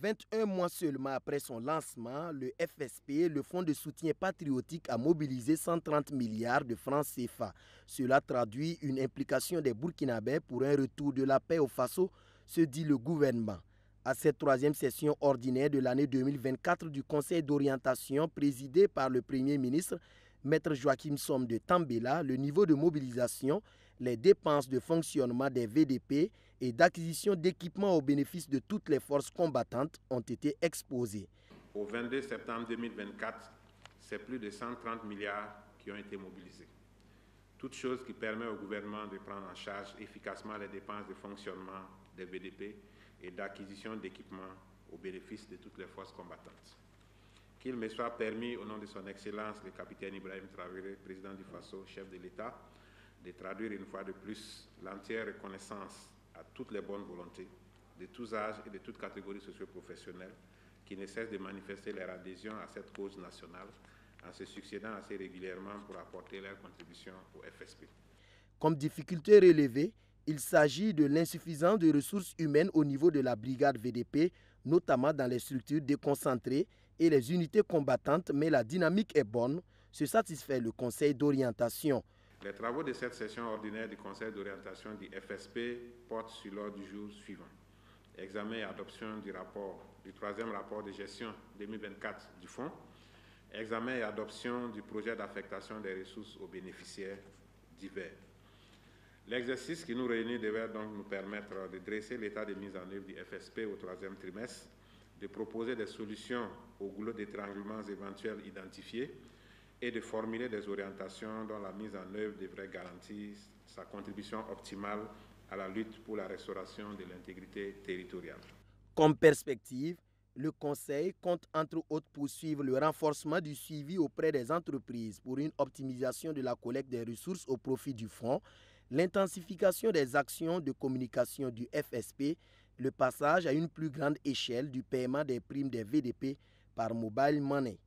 21 mois seulement après son lancement, le FSP, le Fonds de soutien patriotique, a mobilisé 130 milliards de francs CFA. Cela traduit une implication des Burkinabés pour un retour de la paix au Faso, se dit le gouvernement. À cette troisième session ordinaire de l'année 2024 du Conseil d'orientation présidé par le Premier ministre, Maître Joachim Somme de Tambela, le niveau de mobilisation, les dépenses de fonctionnement des VDP et d'acquisition d'équipements au bénéfice de toutes les forces combattantes ont été exposés. Au 22 septembre 2024, c'est plus de 130 milliards qui ont été mobilisés. Toute chose qui permet au gouvernement de prendre en charge efficacement les dépenses de fonctionnement des VDP et d'acquisition d'équipements au bénéfice de toutes les forces combattantes. Qu'il me soit permis, au nom de son Excellence le capitaine Ibrahim Traoré, président du FASO, chef de l'État, de traduire une fois de plus l'entière reconnaissance à toutes les bonnes volontés de tous âges et de toutes catégories socio-professionnelles qui ne cessent de manifester leur adhésion à cette cause nationale en se succédant assez régulièrement pour apporter leur contribution au FSP. Comme difficulté relevée, il s'agit de l'insuffisance de ressources humaines au niveau de la brigade VDP, notamment dans les structures déconcentrées et les unités combattantes, mais la dynamique est bonne, se satisfait le Conseil d'orientation. Les travaux de cette session ordinaire du Conseil d'orientation du FSP portent sur l'ordre du jour suivant. Examen et adoption du rapport, du troisième rapport de gestion 2024 du Fonds. Examen et adoption du projet d'affectation des ressources aux bénéficiaires divers. L'exercice qui nous réunit devrait donc nous permettre de dresser l'état de mise en œuvre du FSP au troisième trimestre de proposer des solutions aux goulots d'étranglement éventuels identifiés et de formuler des orientations dont la mise en œuvre devrait garantir sa contribution optimale à la lutte pour la restauration de l'intégrité territoriale. Comme perspective, le Conseil compte entre autres poursuivre le renforcement du suivi auprès des entreprises pour une optimisation de la collecte des ressources au profit du fonds, l'intensification des actions de communication du FSP le passage à une plus grande échelle du paiement des primes des VDP par mobile money.